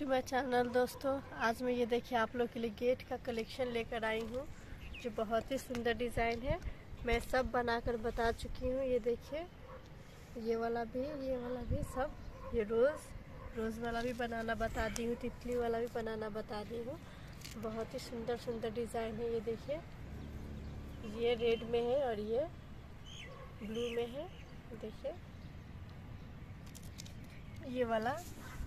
To my channel दोस्तों। आज मैं ये देखिए आप लोग के लिए गेट का कलेक्शन लेकर आई हूँ, जो बहुत ही सुंदर डिज़ाइन है। मैं सब बनाकर बता चुकी हूँ, ये देखिए। ये वाला भी, ये वाला भी सब। ये रोज़ रोज़ वाला भी बनाना बता दी हूँ, तितली वाला भी बनाना बता दी हूँ। बहुत ही सुंदर सुंदर डिज़ाइन है ये देखिए। ये रेड में है और ये ब्लू में है, देखिए। ये वाला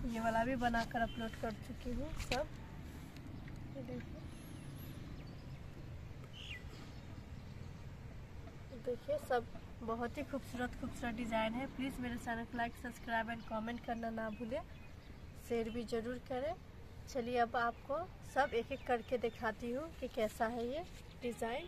ये वाला भी बनाकर अपलोड कर चुकी हूँ सब। देखिए। सब बहुत ही खूबसूरत खूबसूरत डिज़ाइन है। प्लीज़ मेरे चैनल को लाइक सब्सक्राइब एंड कमेंट करना ना भूलें। शेयर भी ज़रूर करें। चलिए अब आपको सब एक एक करके दिखाती हूँ कि कैसा है ये डिज़ाइन